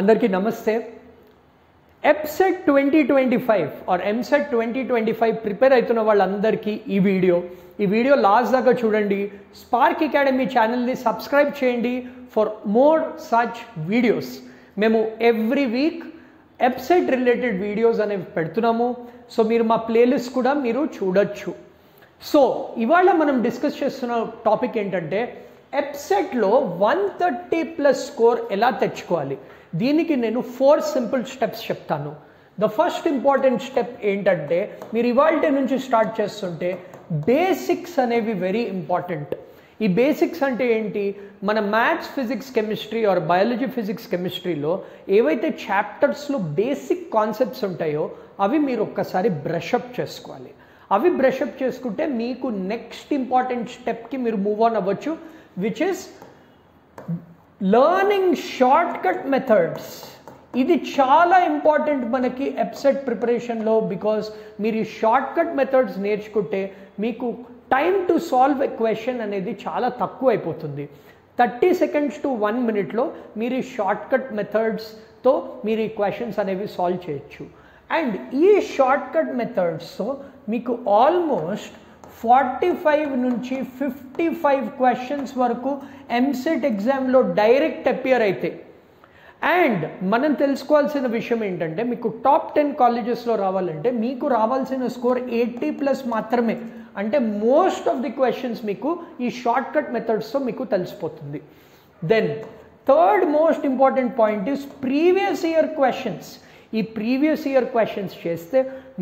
అందరికీ నమస్తే. EAPCET twenty twenty five or EAMCET twenty twenty five prepare అవుతున్న వాళ్ళందరికీ ఈ వీడియో. ఈ వీడియో లాస్ట్ దాకా చూడండి. స్పార్క్ అకాడమీ ఛానల్ని సబ్స్క్రైబ్ చేయండి ఫర్ మోర్ సచ్ వీడియోస్. మేము every week EAPCET related videos అనేవి పెడుతున్నాము. సో మీరు మా ప్లేలిస్ట్ కూడా మీరు చూడొచ్చు. సో ఇవాళ మనం డిస్కస్ చేస్తున్న టాపిక్ ఏంటంటే ఎప్సెట్లో వన్ థర్టీ ప్లస్ స్కోర్ ఎలా తెచ్చుకోవాలి? దీనికి నేను ఫోర్ సింపుల్ స్టెప్స్ చెప్తాను. ద ఫస్ట్ ఇంపార్టెంట్ స్టెప్ ఏంటంటే మీరు ఇవాళ నుంచి స్టార్ట్ చేస్తుంటే బేసిక్స్ అనేవి వెరీ ఇంపార్టెంట్ ఈ బేసిక్స్ అంటే ఏంటి? మన maths physics chemistry or biology physics కెమిస్ట్రీలో ఏవైతే చాప్టర్స్లో బేసిక్ కాన్సెప్ట్స్ ఉంటాయో అవి మీరు ఒక్కసారి బ్రషప్ చేసుకోవాలి. అవి బ్రషప్ చేసుకుంటే మీకు నెక్స్ట్ ఇంపార్టెంట్ స్టెప్కి మీరు మూవ్ ఆన్ అవ్వచ్చు which is learning shortcut methods ఇది చాలా ఇంపార్టెంట్ మనకి ఎప్సెట్ ప్రిపరేషన్లో బికాస్ మీరు ఈ షార్ట్ కట్ మెథడ్స్ నేర్చుకుంటే మీకు time to solve a question అనేది చాలా తక్కువ అయిపోతుంది. థర్టీ సెకండ్స్ టు వన్ మినిట్లో మీరు ఈ షార్ట్ కట్ మెథడ్స్తో మీరు ఈ క్వశ్చన్స్ అనేవి సాల్వ్ చేయొచ్చు. అండ్ ఈ షార్ట్ కట్ మెథడ్స్తో మీకు ఆల్మోస్ట్ ఫార్టీ ఫైవ్ నుంచి ఫిఫ్టీ ఫైవ్ క్వశ్చన్స్ వరకు ఎంసెట్ ఎగ్జామ్లో డైరెక్ట్ అపియర్ అయితే. అండ్ మనం తెలుసుకోవాల్సిన విషయం ఏంటంటే మీకు టాప్ టెన్ కాలేజెస్లో రావాలంటే మీకు రావాల్సిన స్కోర్ ఎయిటీ ప్లస్ మాత్రమే. అంటే మోస్ట్ ఆఫ్ ది క్వశ్చన్స్ మీకు ఈ షార్ట్ కట్ మెథడ్స్తో మీకు తెలిసిపోతుంది. Then third most important point is previous year questions ఈ ప్రీవియస్ ఇయర్ క్వశ్చన్స్ చేస్తే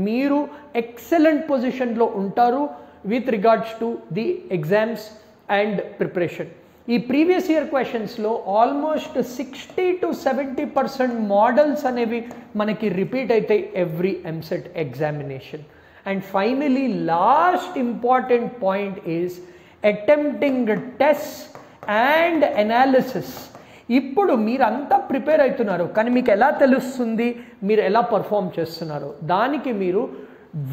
మీరు ఎక్సలెంట్ పొజిషన్లో ఉంటారు. With regards to the exams and preparation ఈ previous year క్వశ్చన్స్లో almost sixty to seventy percent models అనేవి మనకి రిపీట్ అవుతాయి every EAMCET examination and finally last important point is attempting test and analysis ఇప్పుడు మీరంతా ప్రిపేర్ అవుతున్నారు కానీ మీకు ఎలా తెలుస్తుంది మీరు ఎలా పర్ఫామ్ చేస్తున్నారు? దానికి మీరు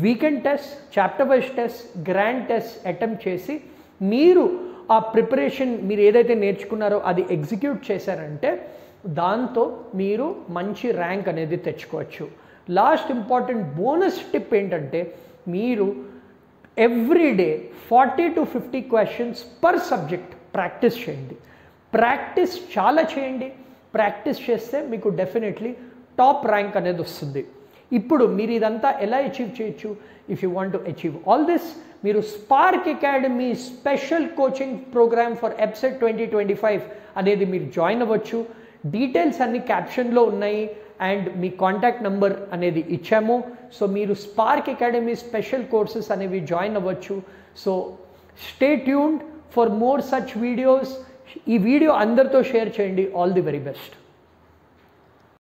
weekend test chapter wise test grand test attempt చేసి మీరు ఆ ప్రిపరేషన్ మీరు ఏదైతే నేర్చుకున్నారో అది ఎగ్జిక్యూట్ చేశారంటే దాంతో మీరు మంచి ర్యాంక్ అనేది తెచ్చుకోవచ్చు. లాస్ట్ ఇంపార్టెంట్ బోనస్ టిప్ ఏంటంటే మీరు every day forty to fifty questions per subject practice చేయండి. ప్రాక్టీస్ చాలా చేయండి. ప్రాక్టీస్ చేస్తే మీకు డెఫినెట్లీ టాప్ ర్యాంక్ అనేది వస్తుంది. ఇప్పుడు మీరు ఇదంతా ఎలా అచీవ్ చేయొచ్చు? If you want to achieve all this మీరు Spark Academy special coaching programme for EAPCET twenty twenty five అనేది మీరు జాయిన్ అవ్వచ్చు. డీటెయిల్స్ అన్ని క్యాప్షన్లో ఉన్నాయి అండ్ మీ కాంటాక్ట్ నంబర్ అనేది ఇచ్చాము. సో మీరు స్పార్క్ అకాడమీ స్పెషల్ కోర్సెస్ అనేవి జాయిన్ అవ్వచ్చు. So stay tuned for more such videos ఈ వీడియో అందరితో షేర్ చేయండి. All the very best